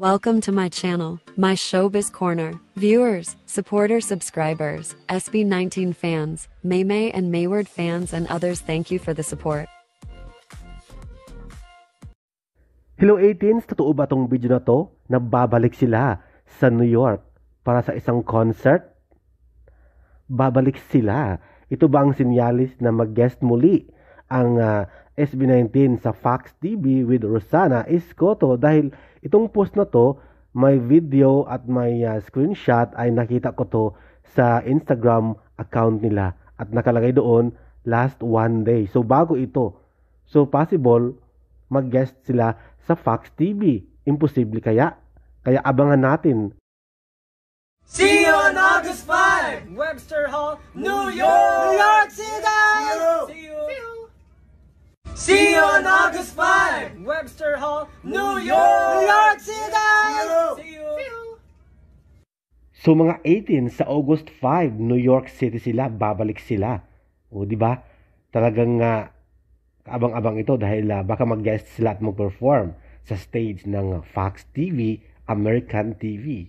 Welcome to my channel, my Showbiz Corner. Viewers, supporters, subscribers, SB19 fans, Maymay and Mayward fans, and others, thank you for the support. Hello 18s, totoo ba tong video na to? Nababalik sila sa New York para sa isang concert? Babalik sila. Ito ba ang sinyalis na mag-guest muli ang ah, SB19 sa Fox TV with Rosana Escoto dahil itong post na to may video at may ah, screenshot ay nakita ko to sa Instagram account nila at nakalagay doon last one day. So bago ito. So possible mag-guest sila sa Fox TV. Imposible kaya? Kaya abangan natin. See you on August 5! Webster Hall, New York! New York City! See you! See you on August 5! Webster Hall, New York! New York City! See you! So mga 18 sa August 5, New York City sila, babalik sila. O di ba? Talagang nga abang-abang ito dahil ah, baka mag-guest sila at mag-perform sa stage ng Fox TV, American TV.